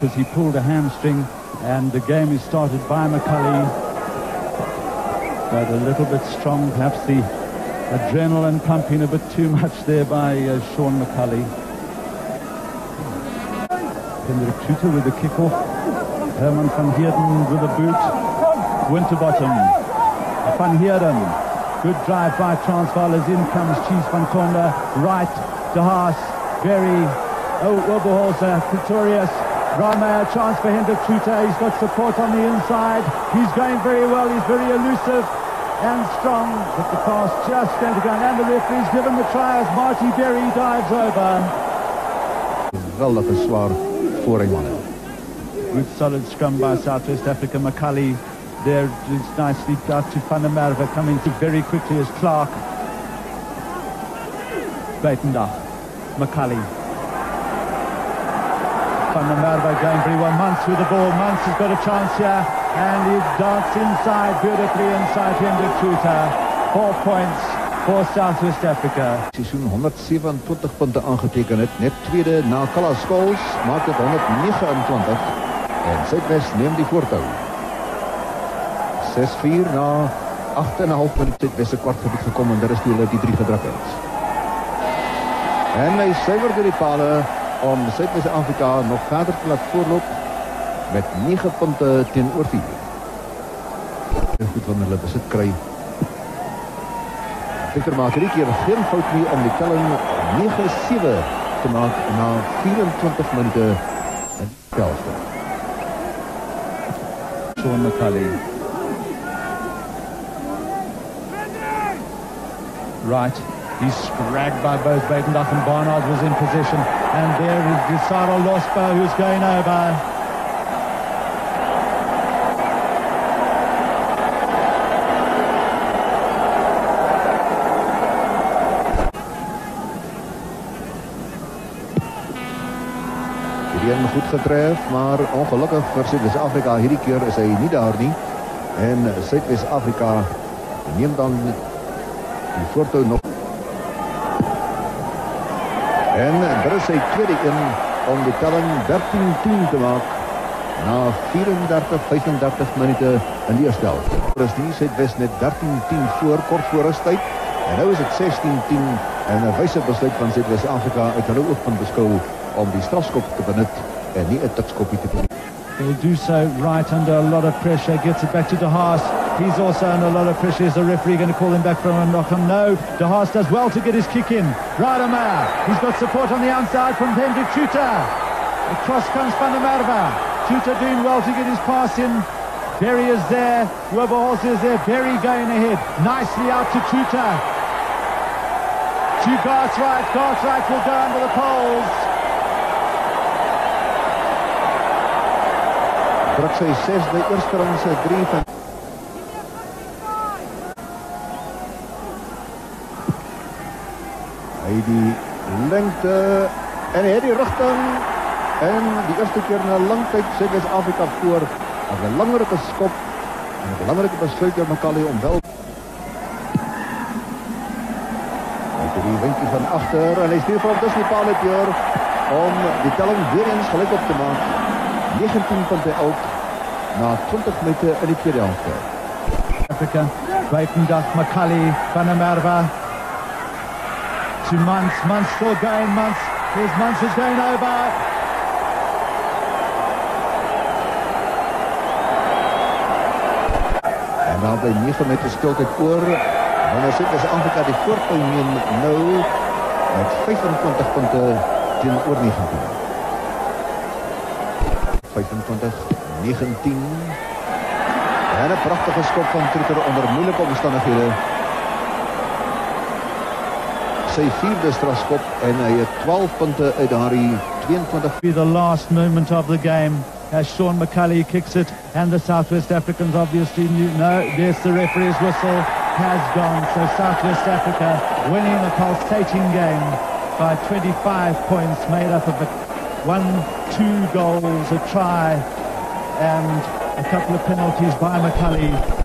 Because he pulled a hamstring and the game is started by McCulley. But a little bit strong, perhaps the adrenaline pumping a bit too much there by uh, Sean McCulley. Hendrik Tutor with the kickoff. Herman van Heerden with a boot. Winterbottom. Van Heerden. Good drive by Transvaal as in comes Cheese van Tonda. Right to Haas. Very. Oh, Oberholzer. Pretorius. Rama, a chance for Hendrik Tutor. He's got support on the inside. He's going very well. He's very elusive and strong, but the pass just going to go. And the referee's given the try as Marty Berry dives over. Geweldige vooringmannen. Good solid scrum by Southwest Africa. McCulley there is nicely out to Merwe coming through very quickly as Clark. Van der Merwe going very well. Muntz with the ball. Muntz has got a chance here. And he darts inside, beautifully inside Hendrik Tutor. Four points for Southwest Africa. Seizoen 127 punte aangeteken het. Net tweede na Kalla Scholes. Maak het 129. En Zuidwest neem die voortou. 6-4 na 8,5 minuten Zuidwest kwartgebied gekomen. En daar is die die drie gedruk het. En suiwer door die palen om Zuidwest-Afrika nog verder te laat voorloop met 9 punte teenoor 4. Goed wanneer hulle besit kry. Victor maak hierdie keer geen fout nie om die telling 9-7 te maak na 24 minute in helfte. Sean McCulley. Right. He's scragged by both Buitendach and Barnard was in position. And there is Desaro Lospa who's going over. Een goed getref, maar ongelukkig vir Suid-Afrika hierdie keer is hy nie daar nie. En Suid-Afrika neem dan die voortou nog. En daar is sy tweede een om die telling 13-10 te maak na 34-35 minute in die eerste helft. Prestige Suidwest net 13-10 voor, kort voor rustyd. En nou is het 16-10 en 'n wyse besluit van Suid-Afrika uit hulle oogpunt beskou om die strafskop te en te do so right under a lot of pressure. Gets it back to De Haas. He's also under a lot of pressure. Is the referee going to call him back from a knock him? No. De Haas does well to get his kick in. Rademacher. He's got support on the outside from Hendrik Tutor. Across comes Van der Merwe. Tutor doing well to get his pass in. Berry is there. Weberholz is there. Berry going ahead. Nicely out to Tutor. To Garthright. Garthright will go under the poles. Druk sy sesde eerste ring se 3 van Hy die lengte en hy het die rigting en die eerste keer na lang tyd sê dis Afrika voor 'n belangrike skop en 'n belangrike besluit deur Makali om wel die winkie van agter en hy vir hom tussen die paal uit deur om die telling weer eens gelyk op te maak. 19 punte uit na 20 minute in die tweede helft. Africa, Buitendach, McCulley, Van der Merwe. To Muntz, Muntz still going, Muntz. Here's Muntz is going over. En dan by 9 minute speeltyd voor. Wanneer sit is Afrika die voortou neem nou met 25 punte teenoor 19. 25 19 En 'n pragtige skop van Trooper onder moeilike omstandighede. Sy vierde strafskop en hy het 12 punte uit daardie 22 Be the last moment of the game as Sean McCulley kicks it and the Southwest Africans obviously knew, no, yes, the referee's whistle has gone. So Southwest Africa winning a pulsating game by 25 points made up of one, two goals, a try, and a couple of penalties by McCulley